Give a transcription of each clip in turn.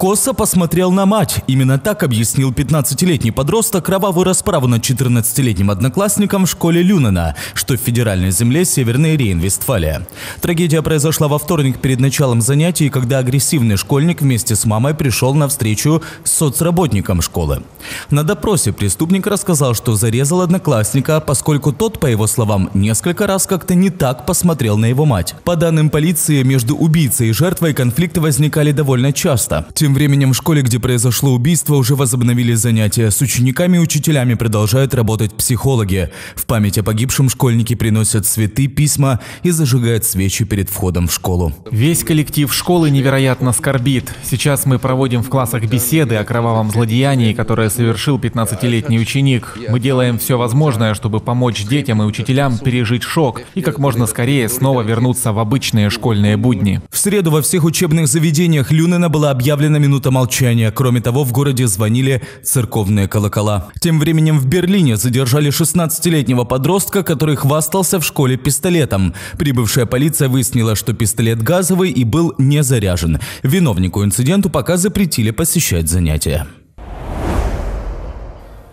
Косо посмотрел на мать. Именно так объяснил 15-летний подросток кровавую расправу над 14-летним одноклассником в школе Люнена, что в федеральной земле Северной Рейн-Вестфалия. Трагедия произошла во вторник перед началом занятий, когда агрессивный школьник вместе с мамой пришел на встречу с соцработником школы. На допросе преступник рассказал, что зарезал одноклассника, поскольку тот, по его словам, несколько раз как-то не так посмотрел на его мать. По данным полиции, между убийцей и жертвой конфликты возникали довольно часто. Тем тем временем в школе, где произошло убийство, уже возобновили занятия. С учениками и учителями продолжают работать психологи. В память о погибшем школьники приносят цветы, письма и зажигают свечи перед входом в школу. Весь коллектив школы невероятно скорбит. Сейчас мы проводим в классах беседы о кровавом злодеянии, которое совершил 15-летний ученик. Мы делаем все возможное, чтобы помочь детям и учителям пережить шок и как можно скорее снова вернуться в обычные школьные будни. В среду во всех учебных заведениях Люнена была объявлена минута молчания. Кроме того, в городе звонили церковные колокола. Тем временем в Берлине задержали 16-летнего подростка, который хвастался в школе пистолетом. Прибывшая полиция выяснила, что пистолет газовый и был не заряжен. Виновнику инциденту пока запретили посещать занятия.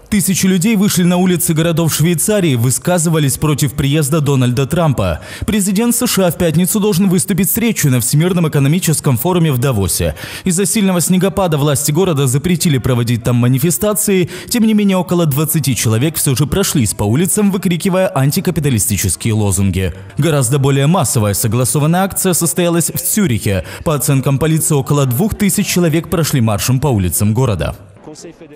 Тысячи людей вышли на улицы городов Швейцарии, высказывались против приезда Дональда Трампа. Президент США в пятницу должен выступить с речью на Всемирном экономическом форуме в Давосе. Из-за сильного снегопада власти города запретили проводить там манифестации, тем не менее около 20 человек все же прошлись по улицам, выкрикивая антикапиталистические лозунги. Гораздо более массовая согласованная акция состоялась в Цюрихе. По оценкам полиции, около 2000 человек прошли маршем по улицам города.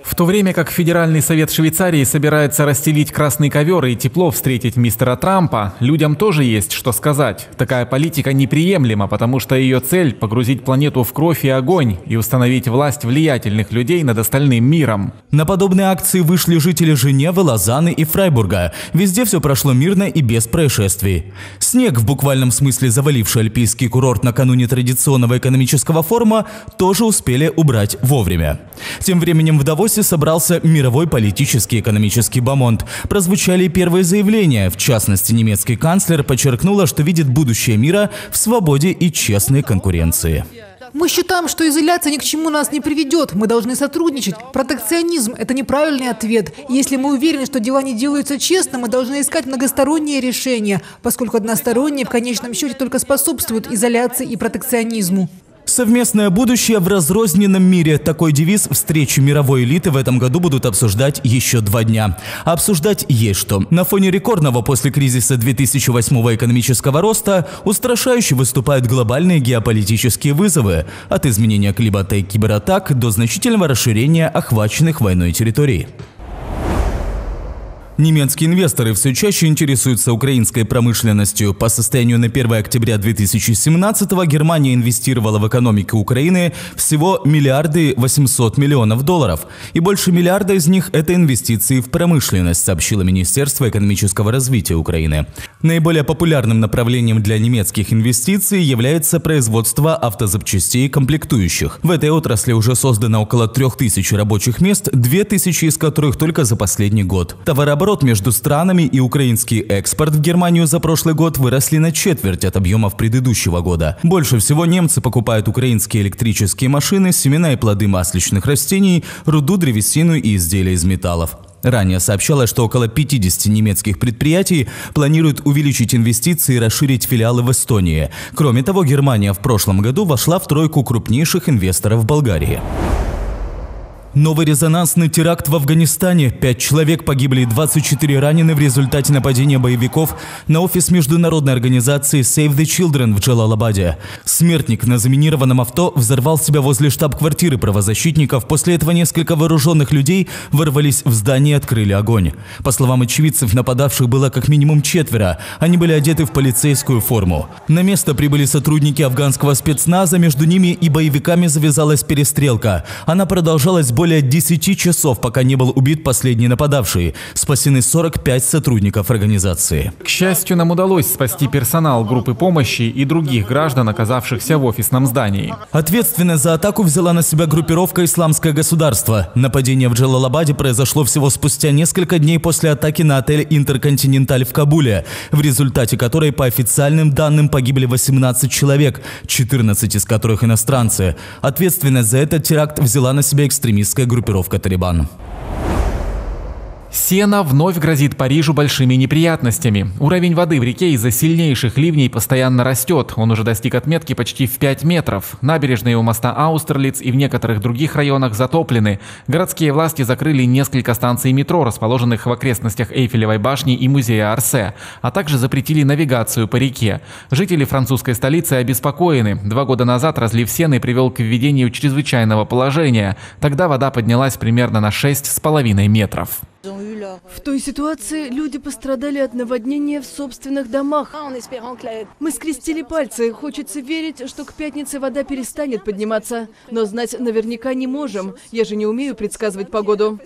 В то время как Федеральный совет Швейцарии собирается расстелить красный ковер и тепло встретить мистера Трампа, людям тоже есть что сказать. Такая политика неприемлема, потому что ее цель – погрузить планету в кровь и огонь и установить власть влиятельных людей над остальным миром. На подобные акции вышли жители Женевы, Лозанны и Фрайбурга. Везде все прошло мирно и без происшествий. Снег, в буквальном смысле заваливший альпийский курорт накануне традиционного экономического форума, тоже успели убрать вовремя. Тем временем временем в Давосе собрался мировой политический и экономический бомонд. Прозвучали первые заявления. В частности, немецкий канцлер подчеркнула, что видит будущее мира в свободе и честной конкуренции. Мы считаем, что изоляция ни к чему нас не приведет. Мы должны сотрудничать. Протекционизм – это неправильный ответ. Если мы уверены, что дела не делаются честно, мы должны искать многосторонние решения, поскольку односторонние в конечном счете только способствуют изоляции и протекционизму. Совместное будущее в разрозненном мире. Такой девиз встречи мировой элиты в этом году будут обсуждать еще два дня. Обсуждать есть что. На фоне рекордного после кризиса 2008 экономического роста устрашающе выступают глобальные геополитические вызовы. От изменения климата и кибератак до значительного расширения охваченных войной территорий. Немецкие инвесторы все чаще интересуются украинской промышленностью. По состоянию на 1 октября 2017 Германия инвестировала в экономику Украины всего миллиарды 800 миллионов долларов. И больше миллиарда из них – это инвестиции в промышленность, сообщило Министерство экономического развития Украины. Наиболее популярным направлением для немецких инвестиций является производство автозапчастей и комплектующих. В этой отрасли уже создано около 3000 рабочих мест, 2000 из которых только за последний год. Товарооборот Оборот между странами и украинский экспорт в Германию за прошлый год выросли на четверть от объемов предыдущего года. Больше всего немцы покупают украинские электрические машины, семена и плоды масличных растений, руду, древесину и изделия из металлов. Ранее сообщалось, что около 50 немецких предприятий планируют увеличить инвестиции и расширить филиалы в Эстонии. Кроме того, Германия в прошлом году вошла в тройку крупнейших инвесторов в Болгарии. Новый резонансный теракт в Афганистане. Пять человек погибли и 24 ранены в результате нападения боевиков на офис международной организации Save the Children в Джалалабаде. Смертник на заминированном авто взорвал себя возле штаб-квартиры правозащитников. После этого несколько вооруженных людей ворвались в здание и открыли огонь. По словам очевидцев, нападавших было как минимум четверо. Они были одеты в полицейскую форму. На место прибыли сотрудники афганского спецназа. Между ними и боевиками завязалась перестрелка. Она продолжалась более 10 часов, пока не был убит последний нападавший. Спасены 45 сотрудников организации. К счастью, нам удалось спасти персонал группы помощи и других граждан, оказавшихся в офисном здании. Ответственность за атаку взяла на себя группировка «Исламское государство». Нападение в Джалалабаде произошло всего спустя несколько дней после атаки на отель «Интерконтиненталь» в Кабуле, в результате которой, по официальным данным, погибли 18 человек, 14 из которых иностранцы. Ответственность за этот теракт взяла на себя экстремистская группировка «Талибан». Сена вновь грозит Парижу большими неприятностями. Уровень воды в реке из-за сильнейших ливней постоянно растет. Он уже достиг отметки почти в 5 метров. Набережные у моста Аустерлиц и в некоторых других районах затоплены. Городские власти закрыли несколько станций метро, расположенных в окрестностях Эйфелевой башни и музея Арсе, а также запретили навигацию по реке. Жители французской столицы обеспокоены. Два года назад разлив Сены привел к введению чрезвычайного положения. Тогда вода поднялась примерно на 6,5 метров. В той ситуации люди пострадали от наводнения в собственных домах. Мы скрестили пальцы. Хочется верить, что к пятнице вода перестанет подниматься. Но знать наверняка не можем. Я же не умею предсказывать погоду.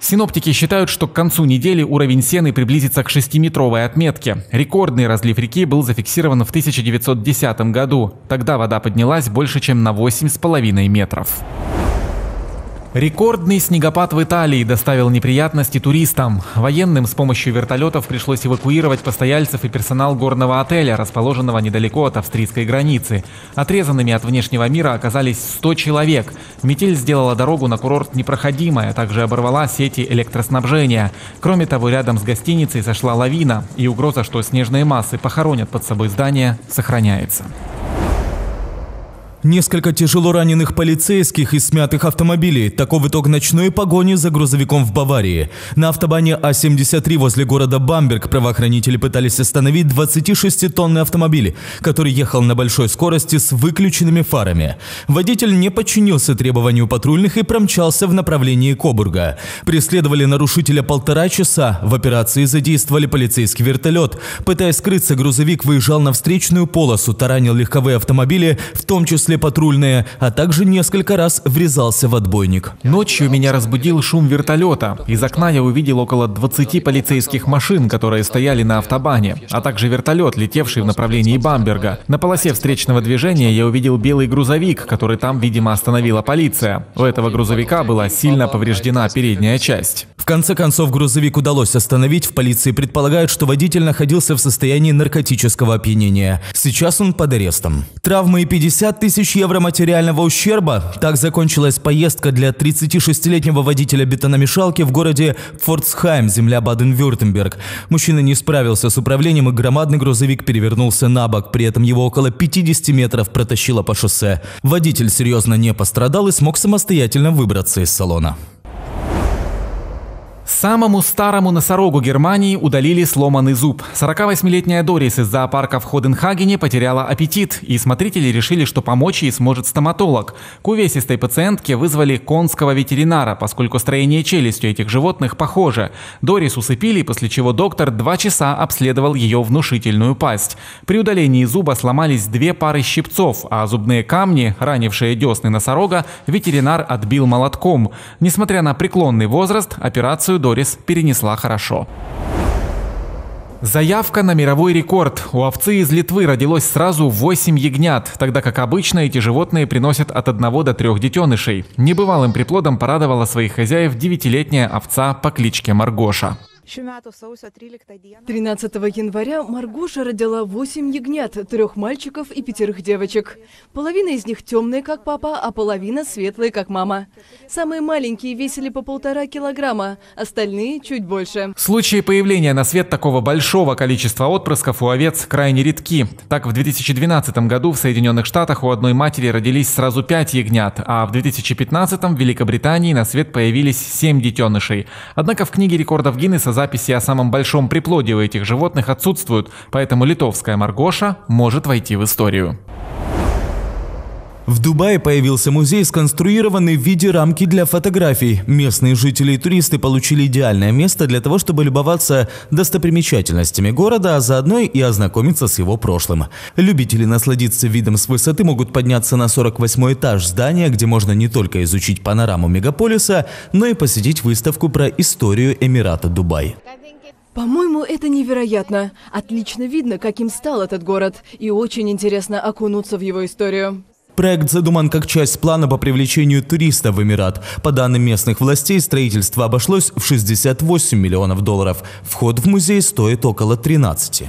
Синоптики считают, что к концу недели уровень Сены приблизится к 6-метровой отметке. Рекордный разлив реки был зафиксирован в 1910 году. Тогда вода поднялась больше, чем на 8,5 метров. Рекордный снегопад в Италии доставил неприятности туристам. Военным с помощью вертолетов пришлось эвакуировать постояльцев и персонал горного отеля, расположенного недалеко от австрийской границы. Отрезанными от внешнего мира оказались 100 человек. Метель сделала дорогу на курорт непроходимой, а также оборвала сети электроснабжения. Кроме того, рядом с гостиницей сошла лавина, и угроза, что снежные массы похоронят под собой здание, сохраняется. Несколько тяжело раненых полицейских и смятых автомобилей. Таков итог ночной погони за грузовиком в Баварии. На автобане А-73 возле города Бамберг правоохранители пытались остановить 26-тонный автомобиль, который ехал на большой скорости с выключенными фарами. Водитель не подчинился требованию патрульных и промчался в направлении Кобурга. Преследовали нарушителя полтора часа. В операции задействовали полицейский вертолет. Пытаясь скрыться, грузовик выезжал на встречную полосу, таранил легковые автомобили, в том числе числе патрульные, а также несколько раз врезался в отбойник. Ночью меня разбудил шум вертолета. Из окна я увидел около 20 полицейских машин, которые стояли на автобане, а также вертолет, летевший в направлении Бамберга. На полосе встречного движения я увидел белый грузовик, который там, видимо, остановила полиция. У этого грузовика была сильно повреждена передняя часть. Конце концов, грузовик удалось остановить. В полиции предполагают, что водитель находился в состоянии наркотического опьянения. Сейчас он под арестом. Травмы и 50 тысяч евро материального ущерба. Так закончилась поездка для 36-летнего водителя бетономешалки в городе Фордсхайм, земля Баден-Вюртемберг. Мужчина не справился с управлением и громадный грузовик перевернулся на бок. При этом его около 50 метров протащило по шоссе. Водитель серьезно не пострадал и смог самостоятельно выбраться из салона. Самому старому носорогу Германии удалили сломанный зуб. 48-летняя Дорис из зоопарка в Ходенхагене потеряла аппетит, и смотрители решили, что помочь ей сможет стоматолог. К увесистой пациентке вызвали конского ветеринара, поскольку строение челюсти этих животных похоже. Дорис усыпили, после чего доктор два часа обследовал ее внушительную пасть. При удалении зуба сломались две пары щипцов, а зубные камни, ранившие десны носорога, ветеринар отбил молотком. Несмотря на преклонный возраст, операцию Дорис перенесла хорошо. Заявка на мировой рекорд. У овцы из Литвы родилось сразу 8 ягнят, тогда как обычно эти животные приносят от 1 до 3 детенышей. Небывалым приплодом порадовала своих хозяев девятилетняя овца по кличке Маргоша. 13 января Маргоша родила 8 ягнят, трех мальчиков и пятерых девочек. Половина из них темные, как папа, а половина светлые, как мама. Самые маленькие весили по полтора килограмма, остальные чуть больше. Случаи появления на свет такого большого количества отпрысков у овец крайне редки. Так, в 2012 году в Соединенных Штатах у одной матери родились сразу 5 ягнят, а в 2015 в Великобритании на свет появились 7 детенышей. Однако в книге рекордов Гиннесса записи о самом большом приплоде у этих животных отсутствуют, поэтому литовская Маргоша может войти в историю. В Дубае появился музей, сконструированный в виде рамки для фотографий. Местные жители и туристы получили идеальное место для того, чтобы любоваться достопримечательностями города, а заодно и ознакомиться с его прошлым. Любители насладиться видом с высоты могут подняться на 48 этаж здания, где можно не только изучить панораму мегаполиса, но и посетить выставку про историю Эмирата Дубай. По-моему, это невероятно. Отлично видно, каким стал этот город. И очень интересно окунуться в его историю. Проект задуман как часть плана по привлечению туристов в Эмират. По данным местных властей, строительство обошлось в 68 миллионов долларов. Вход в музей стоит около 13.